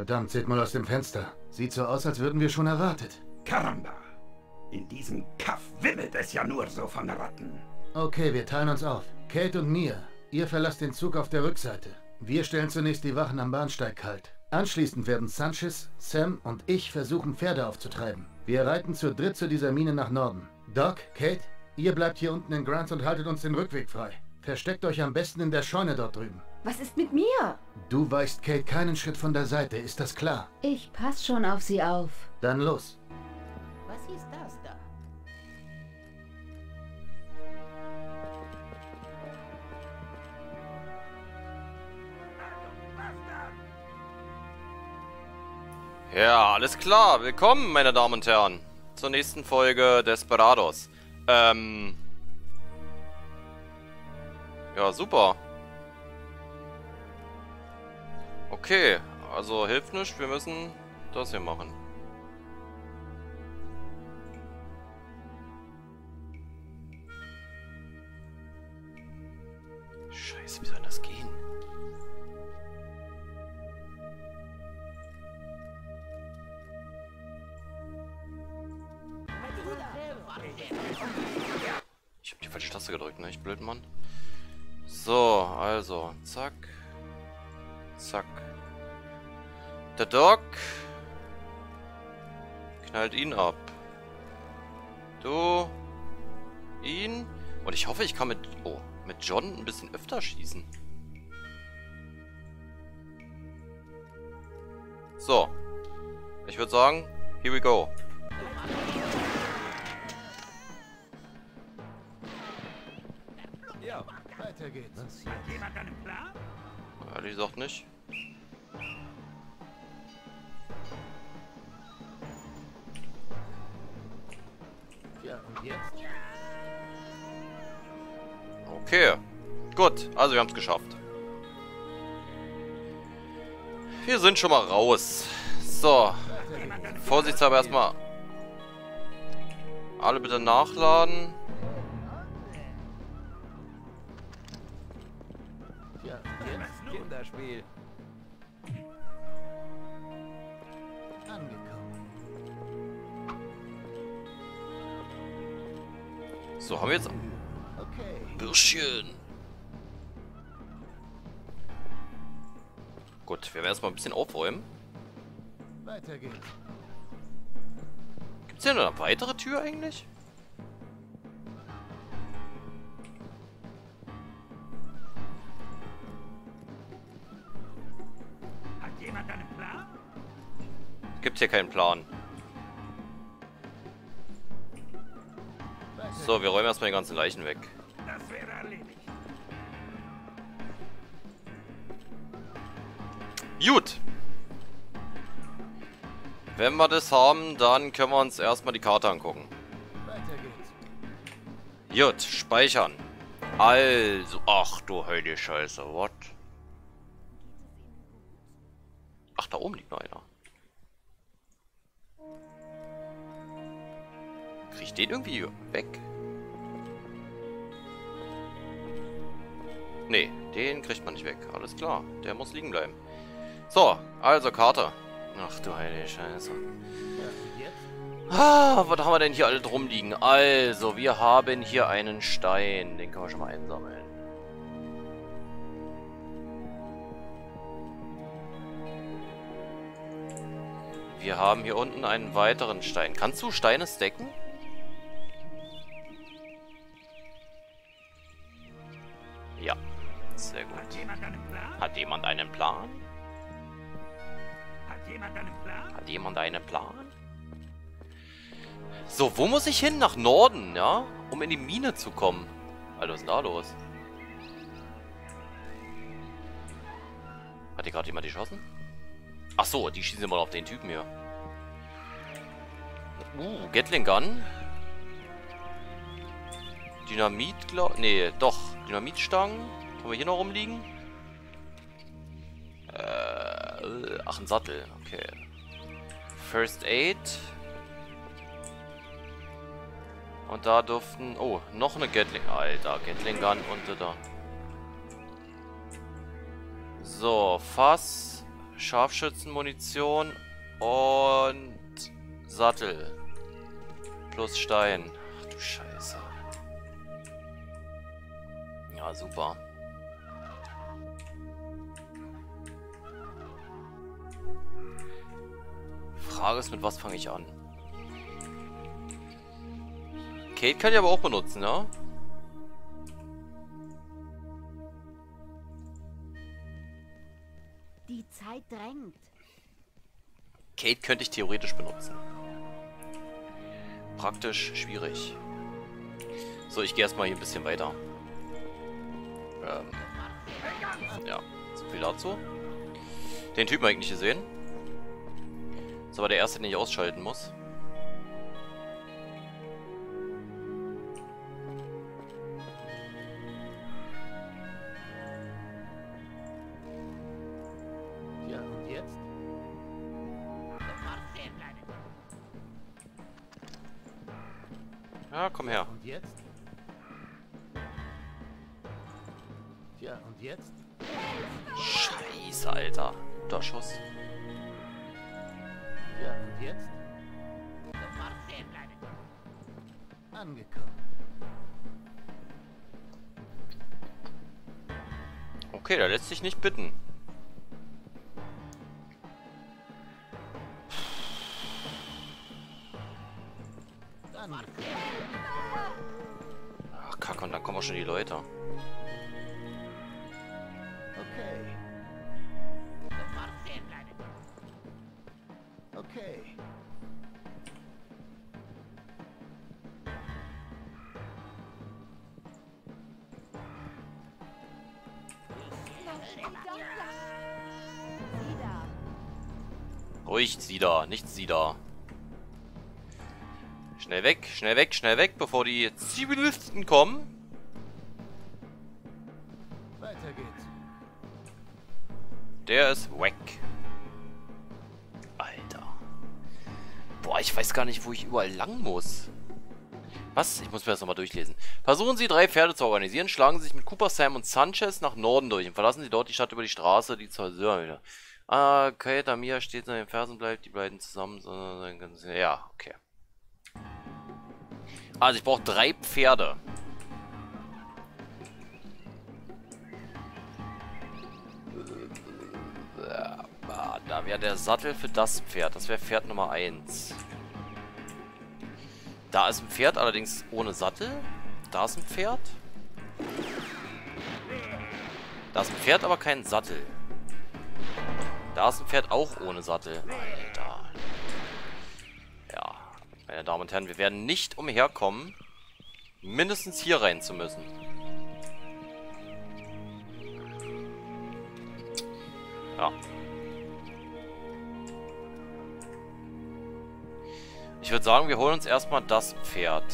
Verdammt, seht mal aus dem Fenster. Sieht so aus, als würden wir schon erwartet. Caramba! In diesem Kaff wimmelt es ja nur so von Ratten. Okay, wir teilen uns auf. Kate und Mia, ihr verlasst den Zug auf der Rückseite. Wir stellen zunächst die Wachen am Bahnsteig kalt. Anschließend werden Sanchez, Sam und ich versuchen, Pferde aufzutreiben. Wir reiten zu dritt zu dieser Mine nach Norden. Doc, Kate, ihr bleibt hier unten in Grants und haltet uns den Rückweg frei. Versteckt euch am besten in der Scheune dort drüben. Was ist mit mir? Du weichst Kate keinen Schritt von der Seite, ist das klar? Ich pass schon auf sie auf. Dann los. Was ist das da? Ja, alles klar. Willkommen, meine Damen und Herren, zur nächsten Folge Desperados. Ähm. Ja, super. Okay, also hilft nichts, wir müssen das hier machen. Scheiße, wie soll das gehen? Ich hab die falsche Taste gedrückt, ne? Ich blöd, Mann. So, also, zack. Zack. Der Doc knallt ihn ab. Du ihn. Und ich hoffe, ich kann mit, oh, mit John ein bisschen öfter schießen. So. Ich würde sagen, here we go. Ja, weiter geht's. Jemand einen Plan? Ehrlich gesagt nicht. Und jetzt? Okay. Gut, also wir haben es geschafft. Wir sind schon mal raus. So. Vorsichtshalber erstmal alle bitte nachladen. Ja, Kinderspiel. So, haben wir jetzt... Bürschchen. Gut, wir werden erstmal ein bisschen aufräumen. Weiter geht's. Gibt es hier noch eine weitere Tür eigentlich? Hat jemand einen Plan? Gibt hier keinen Plan. So, wir räumen erstmal die ganzen Leichen weg. Das wäre erledigt. Gut. Wenn wir das haben, dann können wir uns erstmal die Karte angucken. Gut, speichern. Also, ach du heilige Scheiße, what? Ach, da oben liegt noch einer. Krieg ich den irgendwie weg? Nee, den kriegt man nicht weg. Alles klar, der muss liegen bleiben. So, also Karte. Ach du heilige Scheiße. Ah, was haben wir denn hier alle drum liegen? Also, wir haben hier einen Stein. Den können wir schon mal einsammeln. Wir haben hier unten einen weiteren Stein. Kannst du Steine stacken? Hat jemand einen Plan? Hat jemand einen Plan? Hat jemand einen Plan? So, wo muss ich hin? Nach Norden, ja? Um in die Mine zu kommen. Alter, was ist denn da los? Hat hier gerade jemand geschossen? Ach so, die schießen immer auf den Typen hier. Uh, Gatling Gun. Dynamit, glaub... Nee, doch. Dynamitstangen. Haben wir hier noch rumliegen? Äh, ach, ein Sattel. Okay. First Aid. Und da durften... Oh, noch eine Gatling... Alter, Gatling Gun und da. So, Fass. Scharfschützenmunition und Sattel. Plus Stein. Ach du Scheiße. Ja, super. Frage ist, mit was fange ich an? Kate kann ich aber auch benutzen, ja? Die Zeit drängt. Kate könnte ich theoretisch benutzen. Praktisch schwierig. So, ich gehe erstmal hier ein bisschen weiter. Ähm, ja, so viel dazu. Den Typen habe ich nicht gesehen. Das ist aber der erste, den ich ausschalten muss. Ja, und jetzt? Ja, komm her. Und jetzt? Tja, und jetzt? Scheiße, Alter. Guter Schuss. Okay, der lässt sich nicht bitten. Ach, kacke, und dann kommen auch schon die Leute. Sie da. Schnell weg, schnell weg, schnell weg, bevor die Zivilisten kommen. Weiter geht's. Der ist weg. Alter. Boah, ich weiß gar nicht, wo ich überall lang muss. Was? Ich muss mir das nochmal durchlesen. Versuchen Sie, drei Pferde zu organisieren, schlagen Sie sich mit Cooper, Sam und Sanchez nach Norden durch und verlassen Sie dort die Stadt über die Straße, die zur wieder. Ah, okay, Tamia steht in den Fersen bleibt, die bleiben zusammen, sondern ganz. Ja, okay. Also ich brauche drei Pferde. Da wäre der Sattel für das Pferd. Das wäre Pferd Nummer 1. Da ist ein Pferd, allerdings ohne Sattel. Da ist ein Pferd. Da ist ein Pferd, aber kein Sattel. Da ist ein Pferd auch ohne Sattel. Alter. Ja, meine Damen und Herren, wir werden nicht umherkommen, mindestens hier rein zu müssen. Ja. Ich würde sagen, wir holen uns erstmal das Pferd.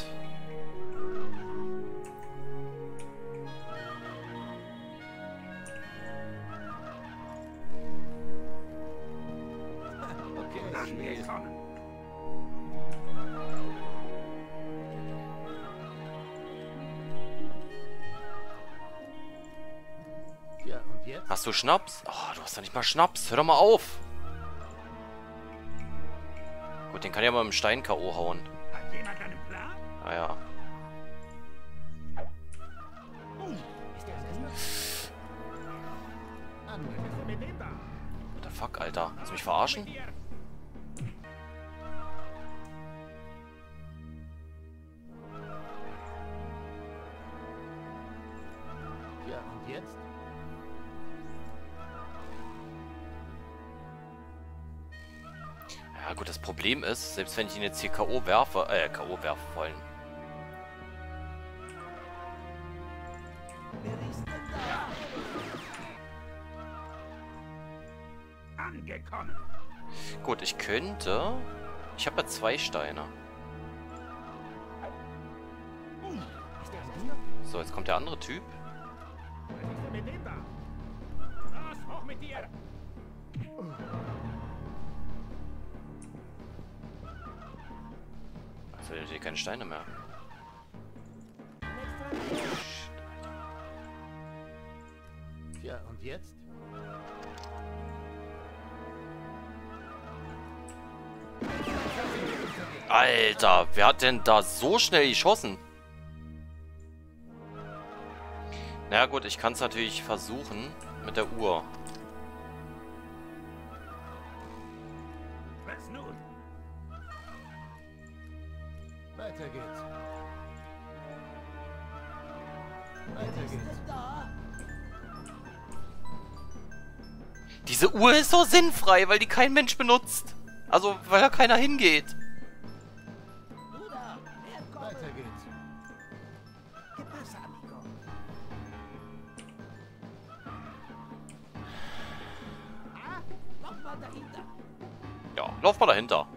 Schnaps? Oh, du hast doch nicht mal Schnaps. Hör doch mal auf. Gut, den kann ich aber mit dem Stein K.O. hauen. Hat jemand einen Plan? Naja. Dem da. What the fuck, Alter? Willst du mich verarschen? Problem ist, selbst wenn ich ihn jetzt hier K.O. werfe, äh, K.O. werfen wollen. Angekommen. Gut, ich könnte... Ich habe ja zwei Steine. So, jetzt kommt der andere Typ. Findet ihr keine Steine mehr? Ja, und jetzt? Alter, wer hat denn da so schnell geschossen? Na naja, gut, ich kann es natürlich versuchen mit der Uhr. Uhr ist so sinnfrei, weil die kein Mensch benutzt. Also, weil da keiner hingeht. Ah. Ja, lauf mal dahinter.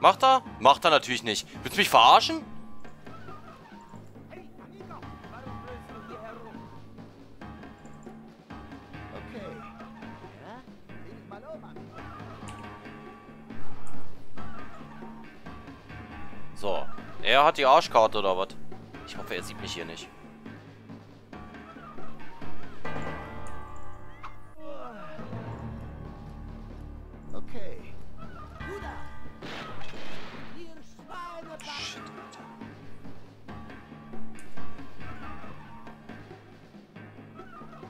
Macht er? Macht er natürlich nicht. Willst du mich verarschen? Hat die Arschkarte oder was? Ich hoffe, er sieht mich hier nicht. Okay. Shit.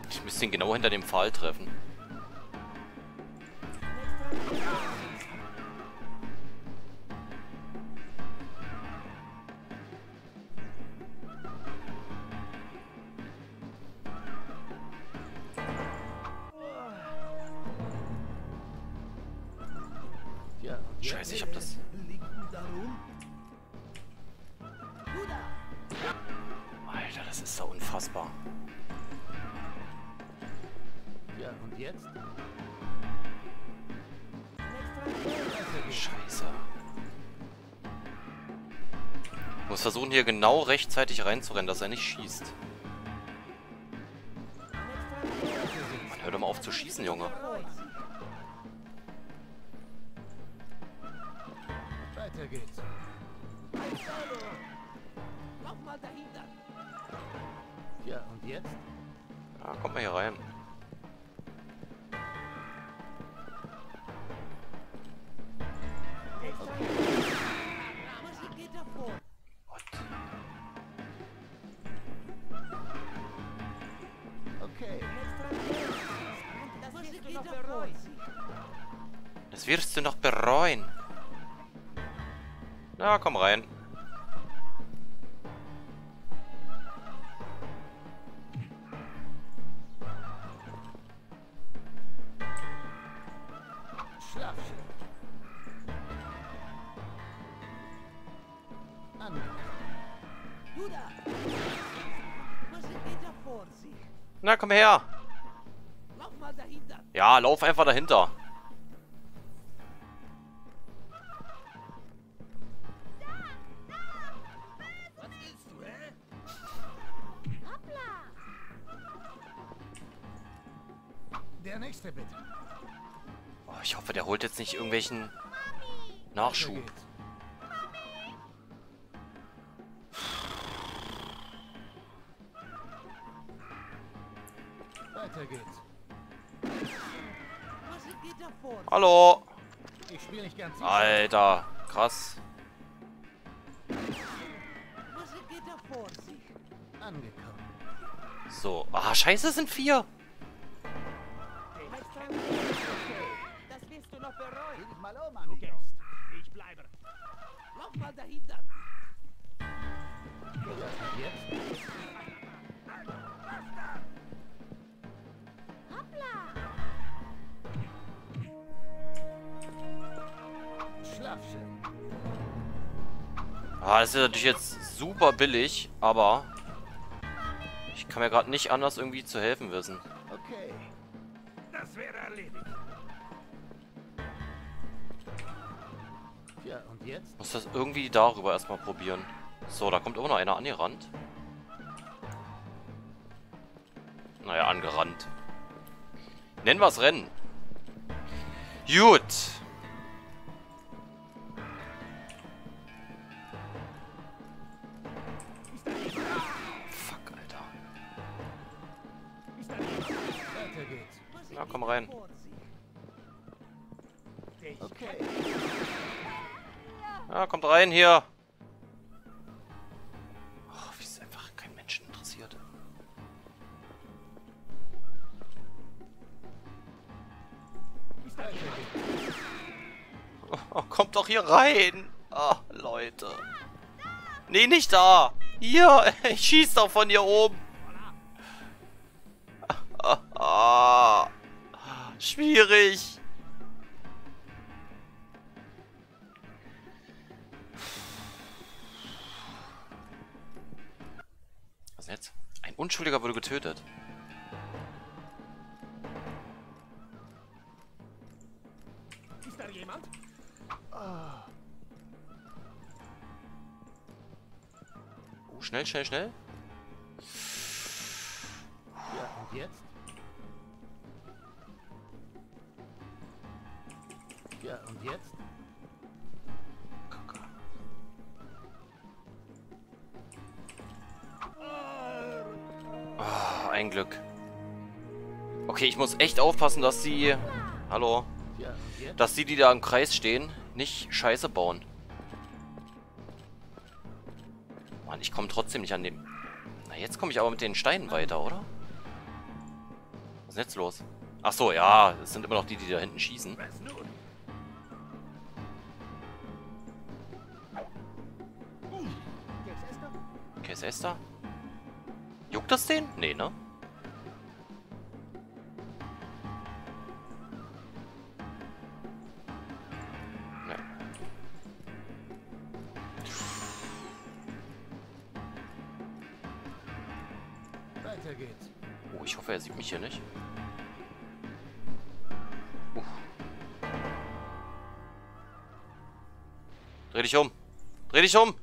Ich müsste ihn genau hinter dem Pfahl treffen. Genau rechtzeitig reinzurennen, dass er nicht schießt. Mann, hör doch mal auf zu schießen, Junge. Sich? Na, komm her. Ja, lauf einfach dahinter. Der nächste bitte. Oh, ich hoffe, der holt jetzt nicht irgendwelchen Nachschub. Weiter geht's. Was geht da vor? Hallo. Ich spiele nicht ganz sicher. Alter, krass. Was geht da vor sich? Angekommen. So. Ah, scheiße, es sind vier. Das wirst du noch bereuen. Dich mal um, Amigo. Ich bleibe. Lauf mal dahinter. Jetzt? Ah, das ist natürlich jetzt super billig, aber ich kann mir gerade nicht anders irgendwie zu helfen wissen. Okay. Das wäre erledigt. Ja, und jetzt? Muss das irgendwie darüber erstmal probieren. So, da kommt immer noch einer angerannt. Naja, angerannt. Nennen wir es Rennen. Gut. Rein hier. Oh, wie es einfach kein Menschen interessiert. Oh, kommt doch hier rein. Oh, Leute. Nee, nicht da. Hier, ich schieß doch von hier oben. Ah, schwierig. Unschuldiger wurde getötet. Ist da jemand? Oh, schnell, schnell, schnell. Ja, und jetzt? Ja, und jetzt? Ein Glück. Okay, ich muss echt aufpassen, dass sie... Hallo? Dass die, die da im Kreis stehen, nicht Scheiße bauen. Mann, ich komme trotzdem nicht an dem... Na, jetzt komme ich aber mit den Steinen weiter, oder? Was ist denn jetzt los? Ach so, ja, es sind immer noch die, die da hinten schießen. Okay, ist Esther? Juckt das den? Nee, ne? Hier nicht. Uff. Dreh dich um. Dreh dich um.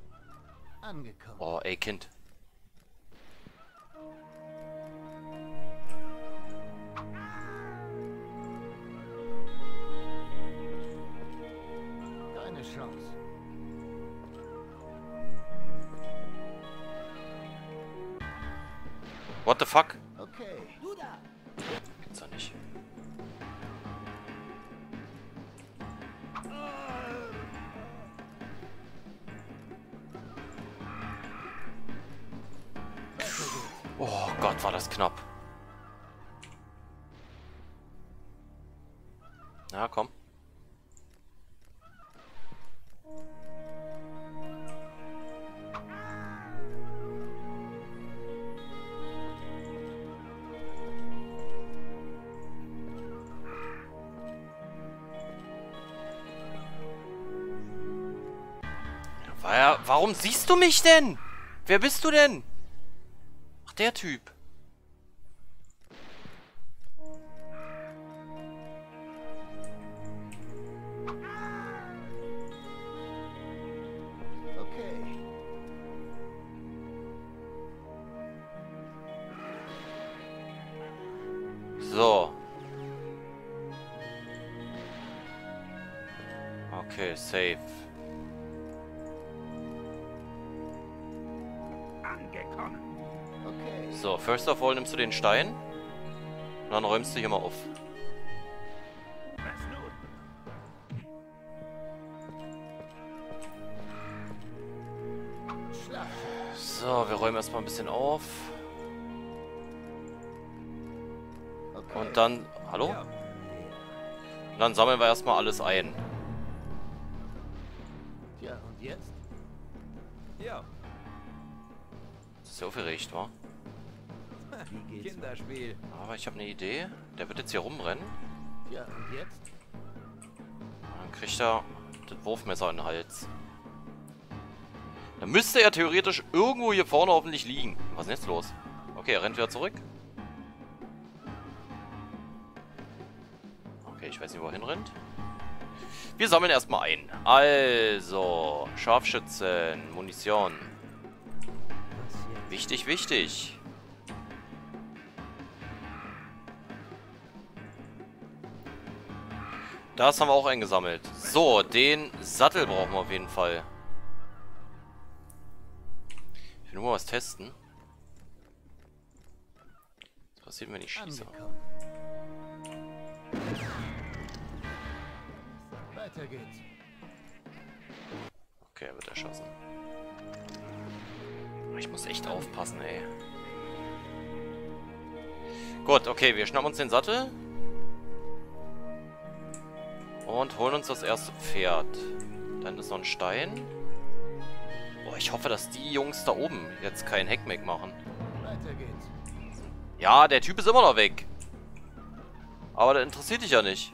Du mich denn? Wer bist du denn? Ach, der Typ. First of all nimmst du den Stein. Und dann räumst du hier mal auf. So, wir räumen erstmal ein bisschen auf. Und dann. Hallo? Und dann sammeln wir erstmal alles ein. Ja, und jetzt? Ja, Das ist ja aufgeregt, wa? Wie geht's? Kinderspiel. Aber ich habe eine Idee. Der wird jetzt hier rumrennen. Ja, und jetzt? Dann kriegt er das Wurfmesser in den Hals. Dann müsste er theoretisch irgendwo hier vorne hoffentlich liegen. Was ist denn jetzt los? Okay, er rennt wieder zurück. Okay, ich weiß nicht, wo er hinrennt. Wir sammeln erstmal ein. Also, Scharfschützen, Munition. Wichtig, wichtig. Das haben wir auch eingesammelt. So, den Sattel brauchen wir auf jeden Fall. Ich will nur mal was testen. Was passiert, wenn ich schieße? Angekommen. Weiter geht's. Okay, er wird erschossen. Ich muss echt aufpassen, ey. Gut, okay, wir schnappen uns den Sattel. Und holen uns das erste Pferd. Dann ist noch ein Stein. Boah, ich hoffe, dass die Jungs da oben jetzt keinen Heckmeck machen. Weiter geht's. Ja, der Typ ist immer noch weg. Aber der interessiert dich ja nicht.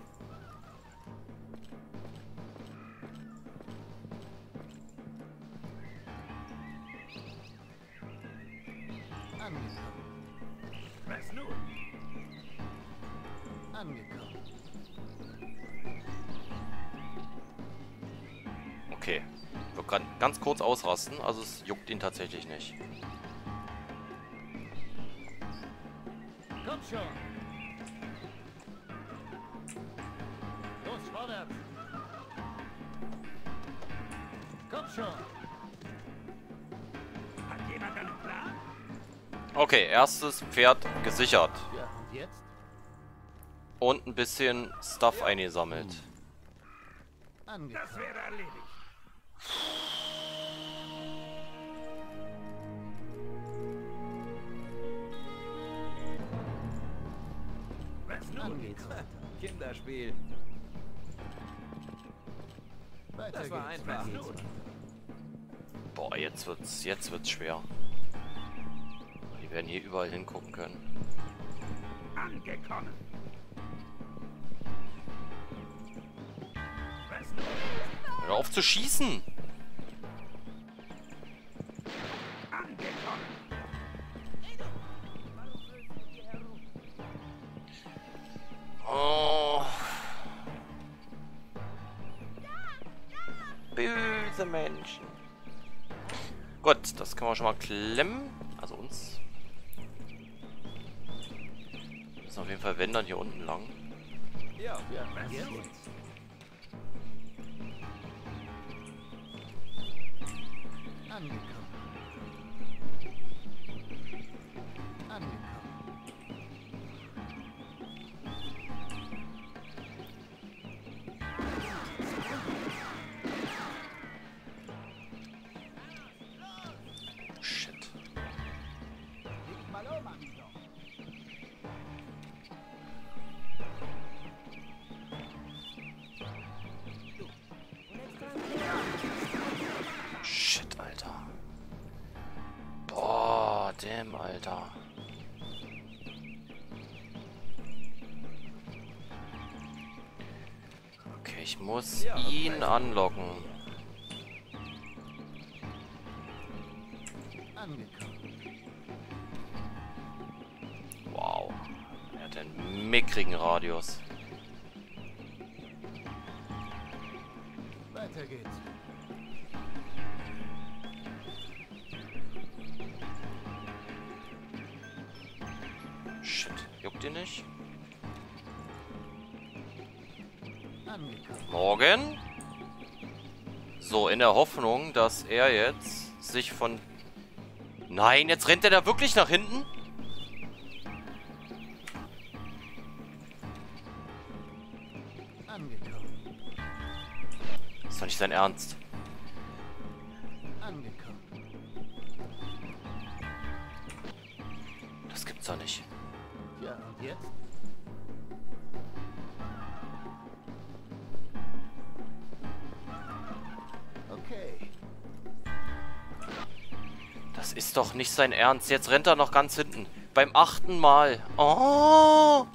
Ganz kurz ausrasten, also es juckt ihn tatsächlich nicht. Komm schon. Los, vorwärts. Komm schon. Hat jemand einen Plan? Okay, erstes Pferd gesichert. Ja, und jetzt? Und ein bisschen Stuff eingesammelt. Das wäre erledigt. Was nun? Angekommen. Kinderspiel. Weiter Das war geht's. einfach. Boah, jetzt wird's, jetzt wird's schwer. Die werden hier überall hingucken können. Angekommen. Hör auf zu schießen! Können wir schon mal klemmen. Also uns. Wir müssen auf jeden Fall wendern hier unten lang. Ja, Ja, ihn anlocken. Wow. Er hat einen mickrigen Radius. Weiter geht's. Der Hoffnung, dass er jetzt sich von... Nein, jetzt rennt er da wirklich nach hinten? Angekommen. ist doch nicht sein Ernst. Nicht sein Ernst. Jetzt rennt er noch ganz hinten. Beim achten Mal. Oh!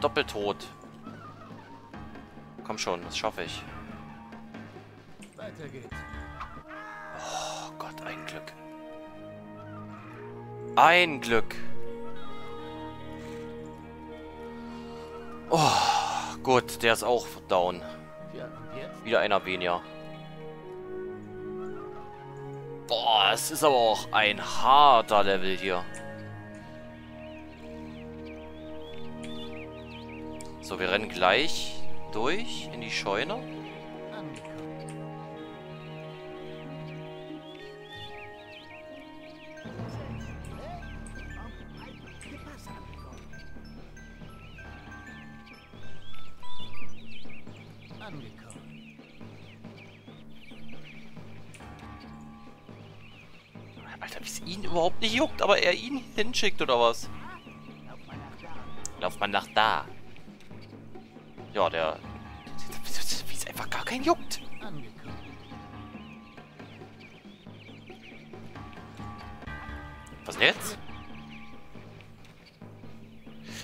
Doppeltot. Komm schon, das schaffe ich. Weiter geht's. Glück. Ein Glück. Oh, gut, der ist auch down. Wieder einer weniger. Boah, es ist aber auch ein harter Level hier. So, wir rennen gleich durch in die Scheune. Alter, wie es ihn überhaupt nicht juckt, aber er ihn hinschickt oder was? Lauf mal nach da. Ja, der... Wie es einfach gar keinen juckt. Was denn jetzt?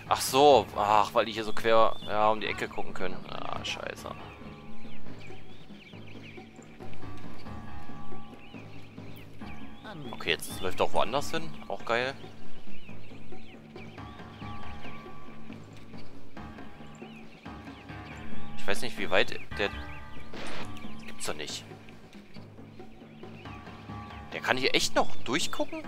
Ach so, ach, weil die hier so quer ja, um die Ecke gucken können. Ah, scheiße. Okay, jetzt läuft auch woanders hin. Auch geil. Ich weiß nicht, wie weit der... Gibt's doch nicht. Der kann hier echt noch durchgucken?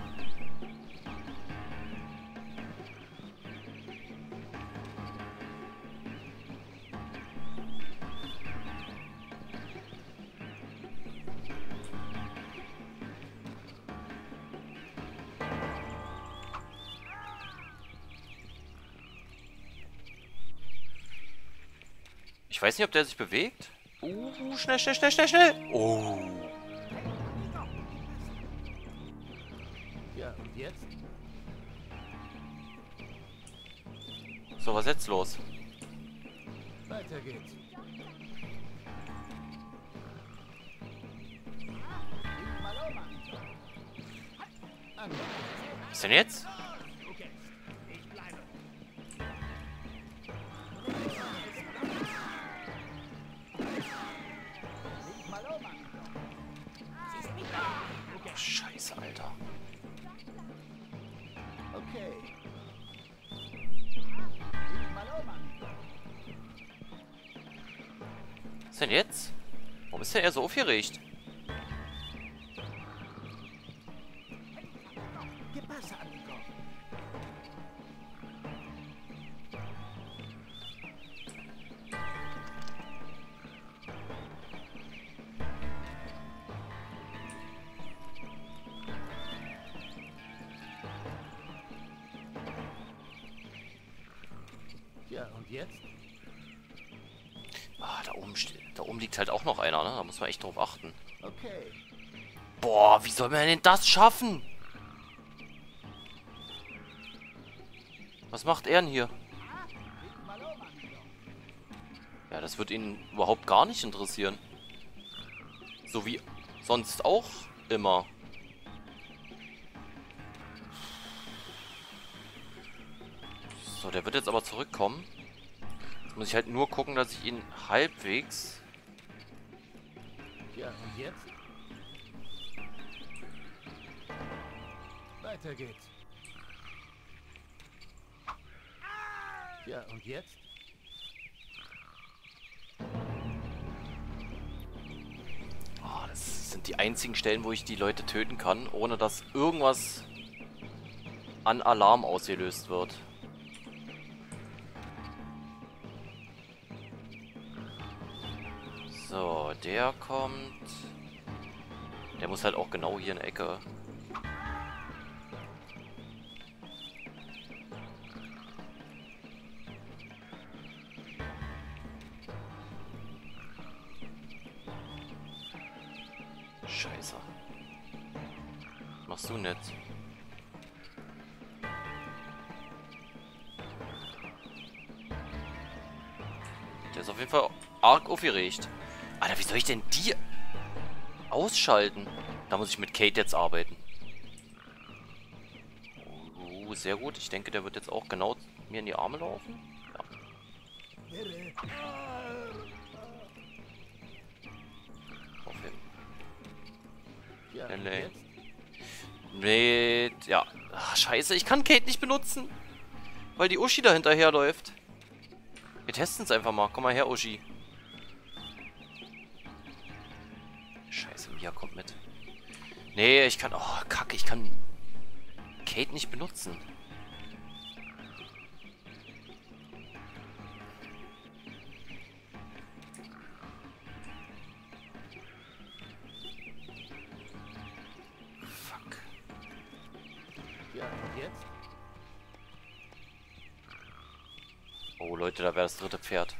Weiß nicht, ob der sich bewegt. Uh, schnell, schnell, schnell, schnell, schnell. Oh. Ja, und jetzt? So, was ist jetzt los? Weiter geht's. Was denn jetzt? Alter. Okay. Was denn jetzt? Warum ist denn er so aufgeregt? Ja, und jetzt? Ah, da oben, da oben liegt halt auch noch einer, ne? Da muss man echt drauf achten. Okay. Boah, wie soll man denn das schaffen? Was macht er denn hier? Ja, das wird ihn überhaupt gar nicht interessieren. So wie sonst auch immer. So, der wird jetzt aber zurückkommen. Jetzt muss ich halt nur gucken, dass ich ihn halbwegs... Ja, und jetzt? Weiter geht's. Ja, und jetzt? Ah, das sind die einzigen Stellen, wo ich die Leute töten kann, ohne dass irgendwas an Alarm ausgelöst wird. So, der kommt. Der muss halt auch genau hier in Ecke. Ausschalten? Da muss ich mit Kate jetzt arbeiten. Oh, sehr gut. Ich denke, der wird jetzt auch genau mir in die Arme laufen. Ja. Drauf hin. Nee. jetzt? Mit, ja. Ach, scheiße, ich kann Kate nicht benutzen. Weil die Uschi da hinterherläuft. Wir testen es einfach mal. Komm mal her, Uschi. Mia kommt mit. Nee, ich kann... Oh, kacke, ich kann Kate nicht benutzen. Fuck. Ja, und jetzt? Oh, Leute, da wäre das dritte Pferd.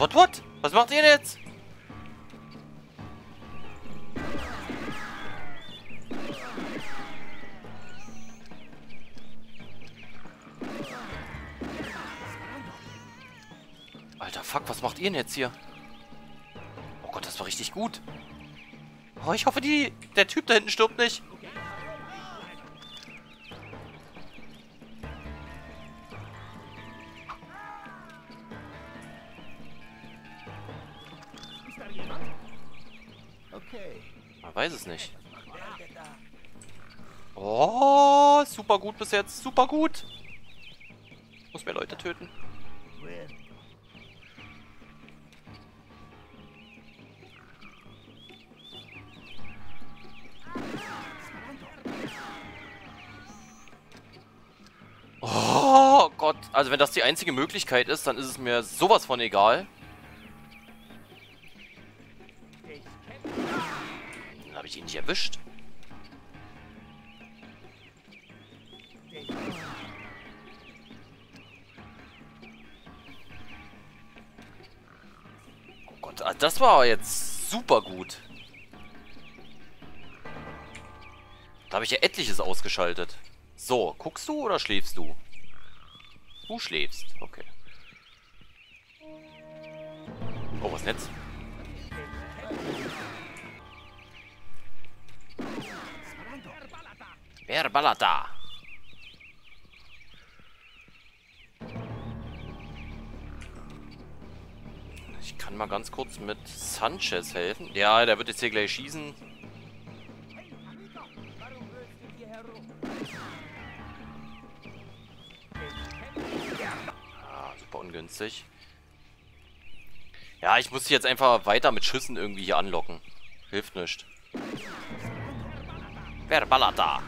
What, what? Was macht ihr jetzt? Alter, fuck, was macht ihr denn jetzt hier? Oh Gott, das war richtig gut. Oh, ich hoffe, die, der Typ da hinten stirbt nicht. Man weiß es nicht. Oh, super gut bis jetzt. Super gut. Muss mehr Leute töten. Oh Gott. Also wenn das die einzige Möglichkeit ist, dann ist es mir sowas von egal. Erwischt. Oh Gott, ah, das war jetzt super gut. Da habe ich ja etliches ausgeschaltet. So, guckst du oder schläfst du? Du schläfst, okay. Oh, was jetzt? Wer ballert da? Ich kann mal ganz kurz mit Sanchez helfen. Ja, der wird jetzt hier gleich schießen. Ah, super ungünstig. Ja, ich muss sie jetzt einfach weiter mit Schüssen irgendwie hier anlocken. Hilft nicht. Wer ballert da?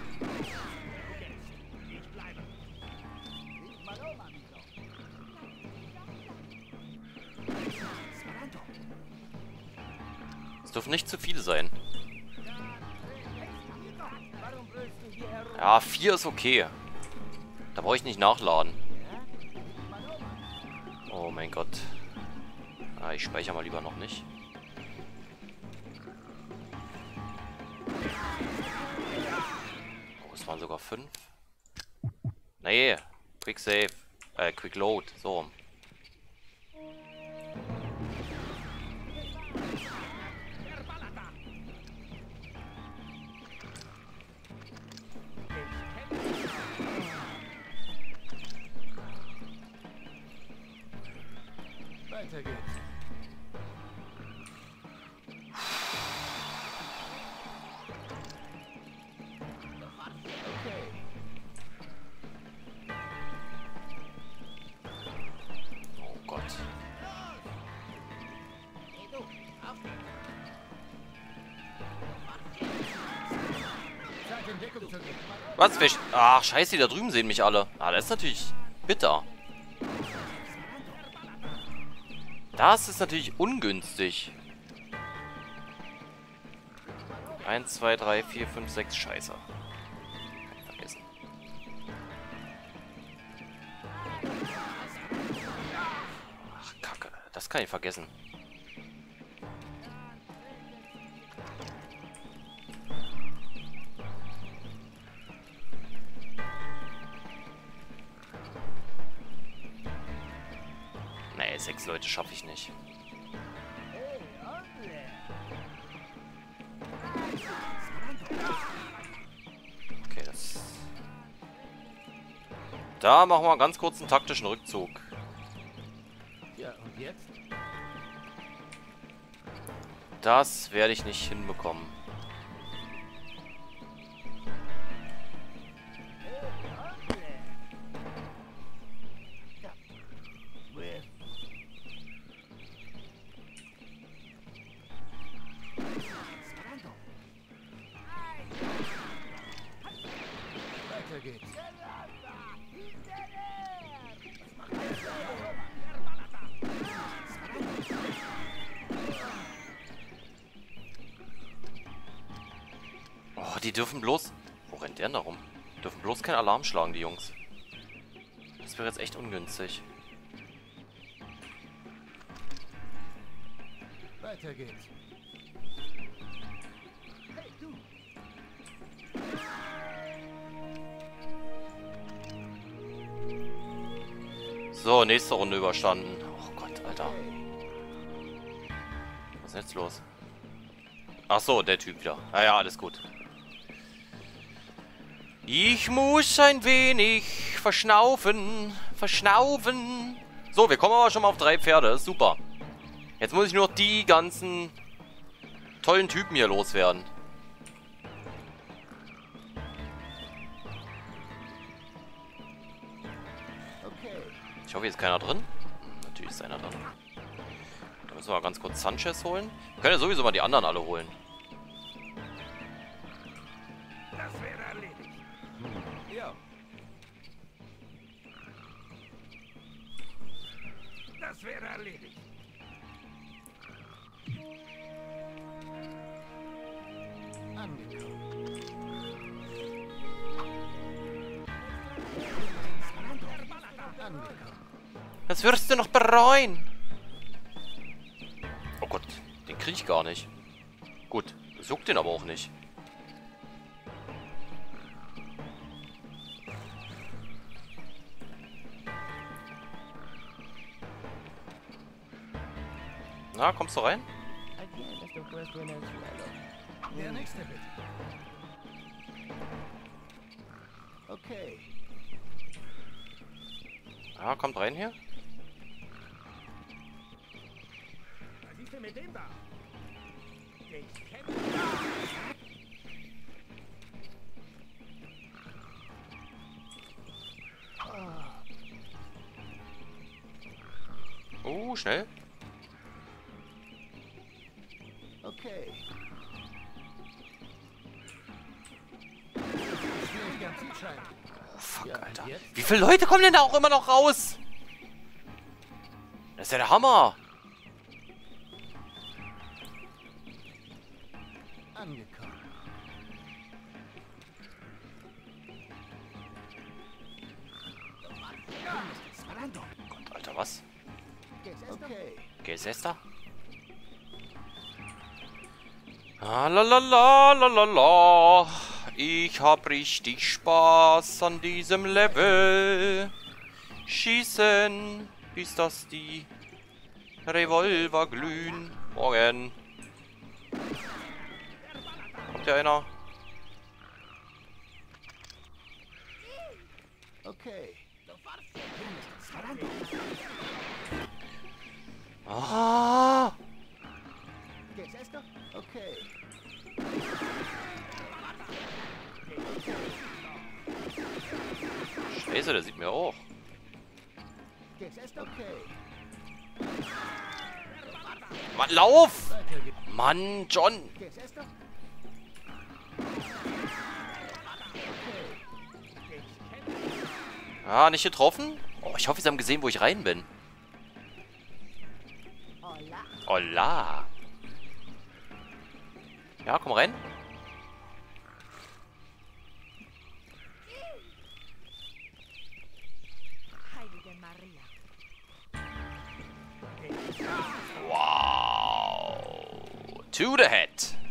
Es dürfen nicht zu viele sein. Ja, vier ist okay. Da brauche ich nicht nachladen. Oh mein Gott. Ah, ich speichere mal lieber noch nicht. Oh, es waren sogar fünf. Nee, Quick Save. Äh, Quick Load. So gehen. Was? Wer sch- Ach, scheiße, die da drüben sehen mich alle. Ah, das ist natürlich bitter. Das ist natürlich ungünstig. 1, 2, 3, 4, 5, 6, scheiße. Vergessen. Ach, Kacke. Das kann ich vergessen. Sechs Leute schaffe ich nicht. Okay, das... Da machen wir ganz kurz einen taktischen Rückzug. Ja, und jetzt? Das werde ich nicht hinbekommen. Alarm schlagen, die Jungs. Das wäre jetzt echt ungünstig. Weiter geht's. So, nächste Runde überstanden. Oh Gott, Alter. Was ist jetzt los? Ach so, der Typ wieder. Ja, ja, alles gut. Ich muss ein wenig verschnaufen. Verschnaufen. So, wir kommen aber schon mal auf drei Pferde. Super. Jetzt muss ich nur die ganzen tollen Typen hier loswerden. Ich hoffe, hier ist keiner drin. Natürlich ist einer drin. Da müssen wir mal ganz kurz Sanchez holen. Wir können ja sowieso mal die anderen alle holen. Das wirst du noch bereuen. Oh Gott, den krieg ich gar nicht. Gut, juckt den aber auch nicht. Na, kommst du rein? Der nächste bitte. Okay. Ja, kommt rein hier. Denn mit dem da? Ich kenn Oh, schnell. Okay. Oh, fuck, Alter. Wie viele Leute kommen denn da auch immer noch raus? Das ist ja der Hammer. Was? Okay. ¿Qué es esta? Ah, la. Ich hab richtig Spaß an diesem Level. Schießen, bis das die Revolver glühen. Morgen. Kommt ja einer? Okay. Ah! Scheiße, der sieht mir auch. Mann, lauf! Mann, John! Ah, nicht getroffen? Oh, ich hoffe, sie haben gesehen, wo ich rein bin. Hola. Ja, komm rein. Heilige Maria. Wow. To the head.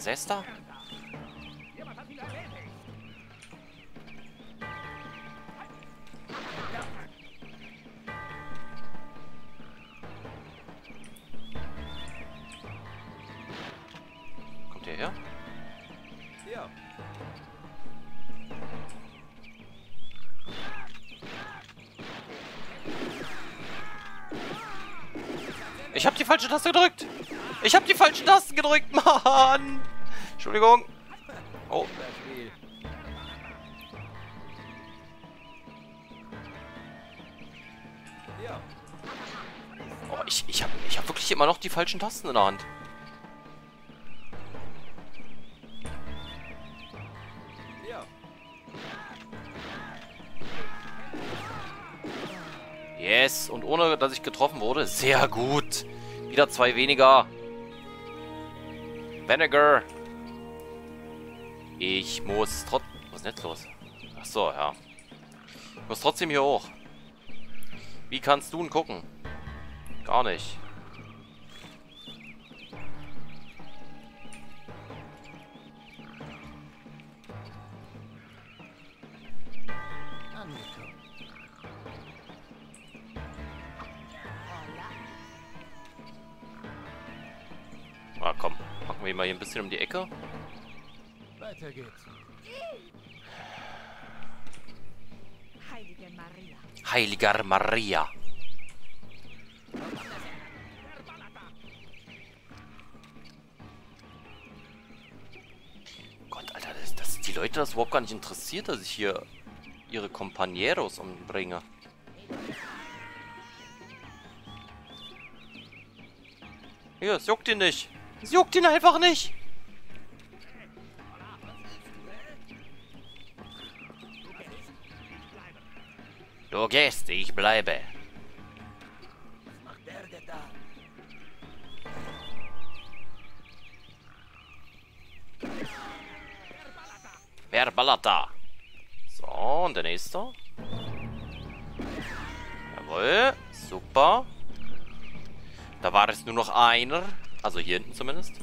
Sesta. Kommt ihr her? Ich hab die falsche Taste gedrückt. Ich hab die falschen Tasten gedrückt, Mann. Entschuldigung. Oh. Oh, ich, ich hab, ich hab wirklich immer noch die falschen Tasten in der Hand. Yes, und ohne, dass ich getroffen wurde. Sehr gut. Wieder zwei weniger. Vinegar. Ich muss trotzdem... Was ist denn jetzt los? Achso, ja. Ich muss trotzdem hier hoch. Wie kannst du ihn gucken? Gar nicht. Ah, komm. Packen wir ihn mal hier ein bisschen um die Ecke. Weiter geht's. Heilige Maria. Heiliger Maria. Gott, Alter, dass, dass die Leute das überhaupt gar nicht interessiert, dass ich hier ihre Companeros umbringe. Hier, es juckt ihn nicht. Es juckt ihn einfach nicht. Du gehst, ich bleibe. Wer ballert da? So, und der nächste. Jawohl, super. Da war es nur noch einer. Also hier hinten zumindest.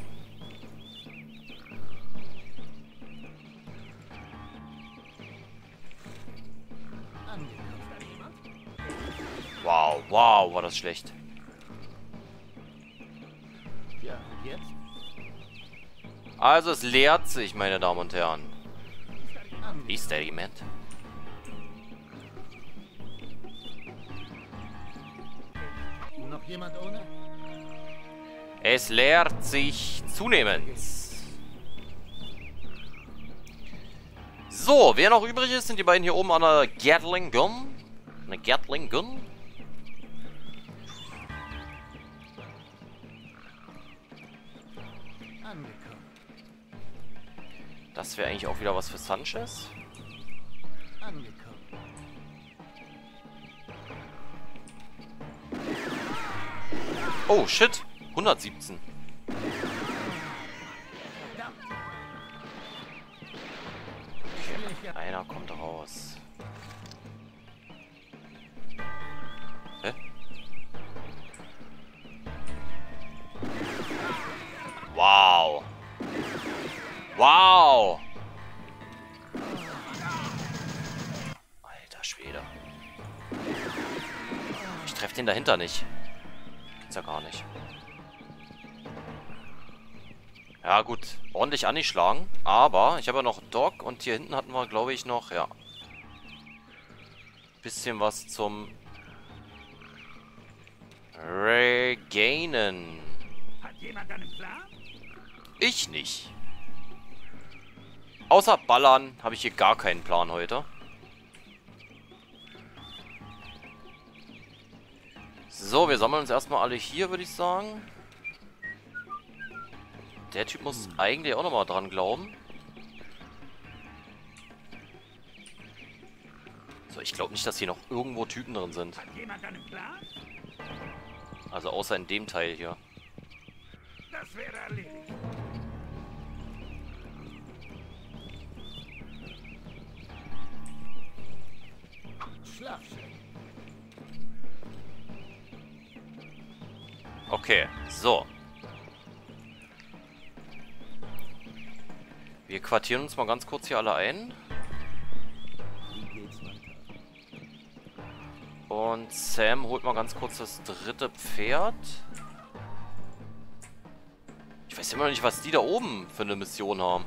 Wow, wow, war das schlecht. Ja, und jetzt? Also es leert sich, meine Damen und Herren. Ist der jemand? Noch jemand ohne? Es leert sich zunehmend. So, wer noch übrig ist, sind die beiden hier oben an der Gatling Gun. Eine Gatling Gun. Das wäre eigentlich auch wieder was für Sanchez. Angekommen. Oh, shit. 117. Okay, einer kommt raus. Den dahinter nicht. Ist ja gar nicht. Ja gut, ordentlich angeschlagen. Aber ich habe ja noch Doc und hier hinten hatten wir, glaube ich, noch, ja. Bisschen was zum Regainen. Hat jemand einen Plan? Ich nicht. Außer Ballern habe ich hier gar keinen Plan heute. So, wir sammeln uns erstmal alle hier, würde ich sagen. Der Typ muss eigentlich auch nochmal dran glauben. So, ich glaube nicht, dass hier noch irgendwo Typen drin sind. Also außer in dem Teil hier. Das wäre erledigt. Schlaf Okay, so. Wir quartieren uns mal ganz kurz hier alle ein. Und Sam holt mal ganz kurz das dritte Pferd. Ich weiß immer noch nicht, was die da oben für eine Mission haben.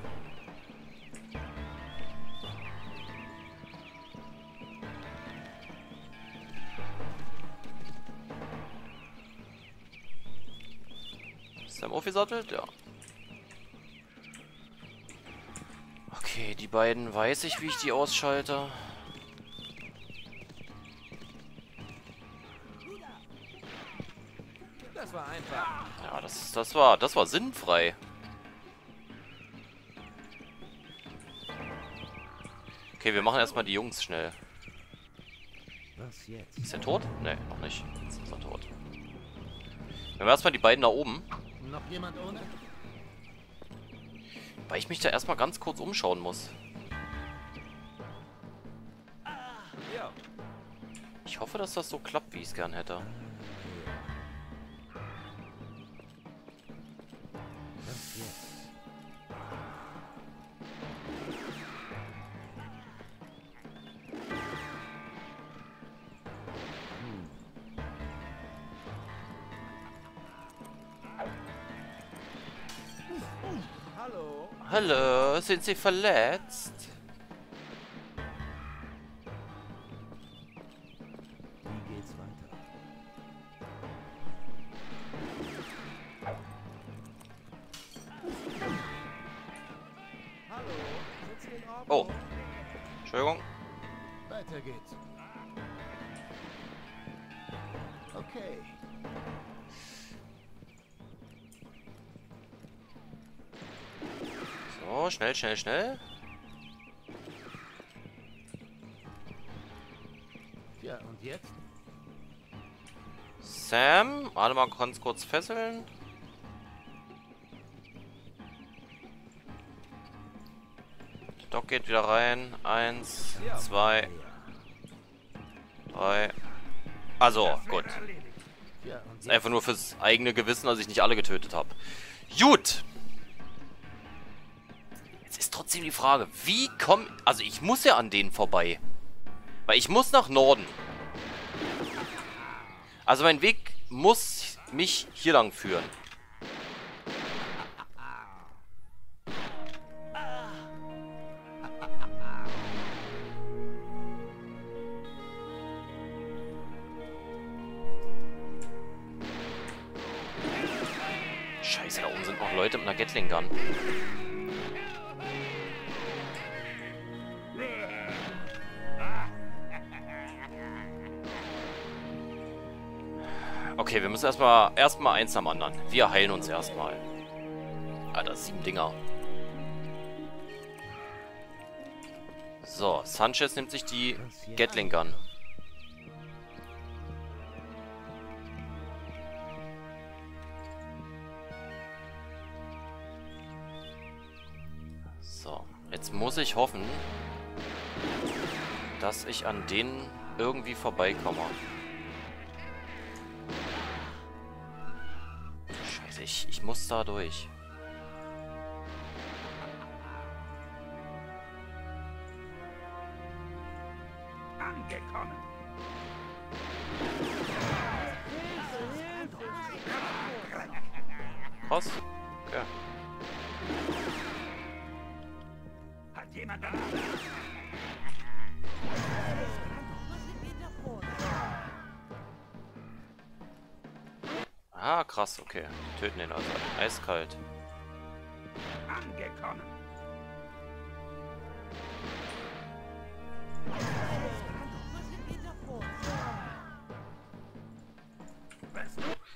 Sam aufgesattelt? Ja. Okay, die beiden weiß ich, wie ich die ausschalte. Das war einfach. Ja, das, das war, das war sinnfrei. Okay, wir machen erstmal die Jungs schnell. Was jetzt? Ist er tot? Ne, noch nicht. Jetzt ist er tot. Wir haben erstmal die beiden da oben. Noch jemand ohne? Weil ich mich da erstmal ganz kurz umschauen muss. Ja. Ich hoffe, dass das so klappt, wie ich es gern hätte. Sind Sie verletzt? Schnell, schnell. Tja, und jetzt? Sam, alle mal ganz kurz fesseln. Doc geht wieder rein. Eins, zwei, drei. Also, gut. Ist einfach nur fürs eigene Gewissen, dass ich nicht alle getötet habe. Gut. Trotzdem die Frage, wie komm... Also ich muss ja an denen vorbei. Weil ich muss nach Norden. Also mein Weg muss mich hier lang führen. Scheiße, da oben sind noch Leute mit einer Gatling erstmal erstmal eins am anderen. Wir heilen uns erstmal. Alter, sieben Dinger. So, Sanchez nimmt sich die Gatling Gun. So, jetzt muss ich hoffen, dass ich an denen irgendwie vorbeikomme. Muss da durch. Angekommen.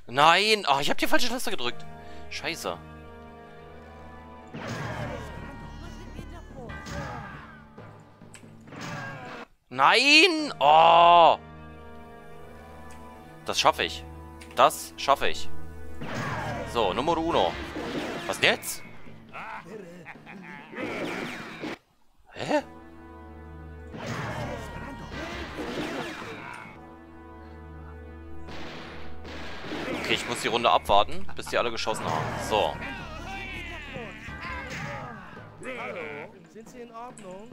Nein! Ah, ich habe die falsche Taste gedrückt. Scheiße. Nein! Oh! Das schaffe ich. Das schaffe ich. So, Nummer uno. Was jetzt? Hä? Okay, ich muss die Runde abwarten, bis die alle geschossen haben. So. Sind Sie in Ordnung?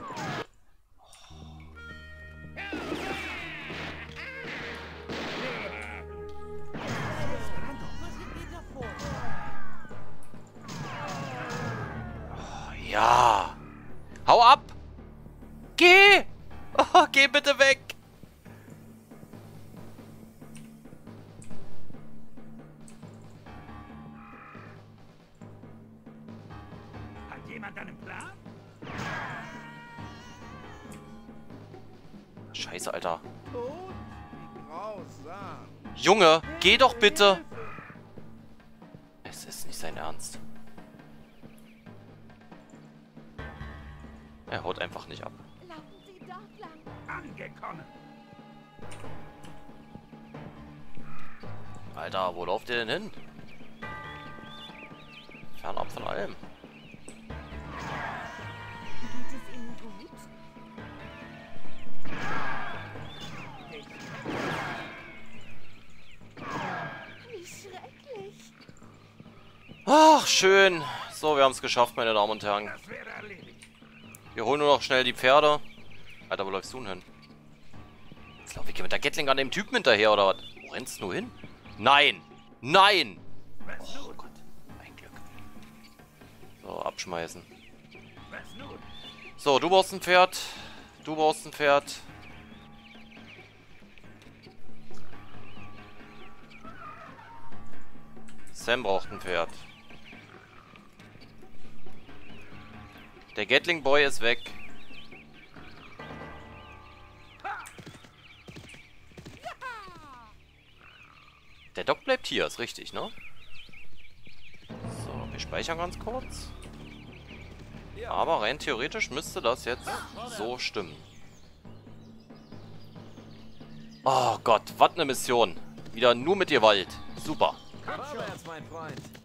Ja. Hau ab! Geh! Oh, geh bitte weg! Hat jemand einen Plan? Scheiße, Alter. Junge, geh doch bitte! Es ist nicht sein Ernst. Er haut einfach nicht ab. Alter, wo lauft ihr denn hin? Fernab von allem. Geht es Ihnen gut? Wie schrecklich. Ach, schön. So, wir haben es geschafft, meine Damen und Herren. Wir holen nur noch schnell die Pferde. Alter, wo läufst du denn hin? Jetzt lauf ich hier mit der Gatling an dem Typen hinterher, oder was? Wo rennst du hin? Nein! Nein! Oh? Gott, ein Glück. So, abschmeißen. So, du brauchst ein Pferd. Du brauchst ein Pferd. Sam braucht ein Pferd. Der Gatling Boy ist weg. Der Doc bleibt hier, ist richtig, ne? So, wir speichern ganz kurz. Aber rein theoretisch müsste das jetzt so stimmen. Oh Gott, was eine Mission. Wieder nur mit Gewalt. Super. Vorwärts, mein Freund.